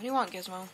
What do you want, Gizmo?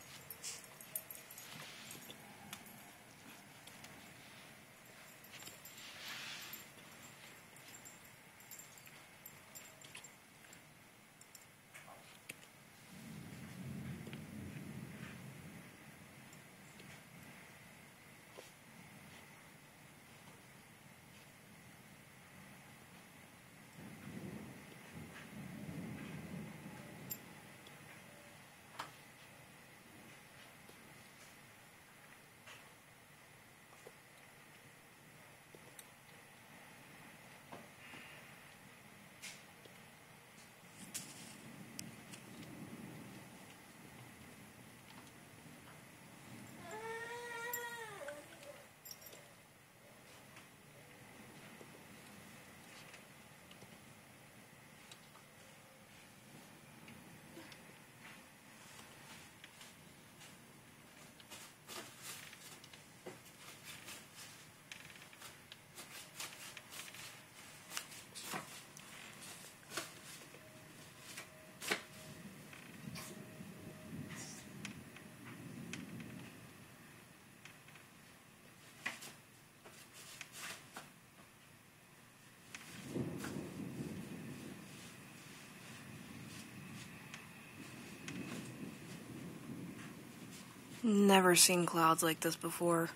Never seen clouds like this before.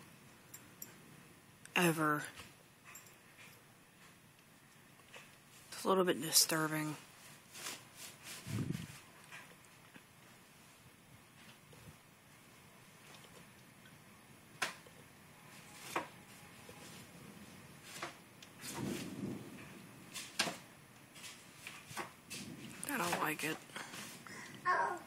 Ever. It's a little bit disturbing. I don't like it. Oh.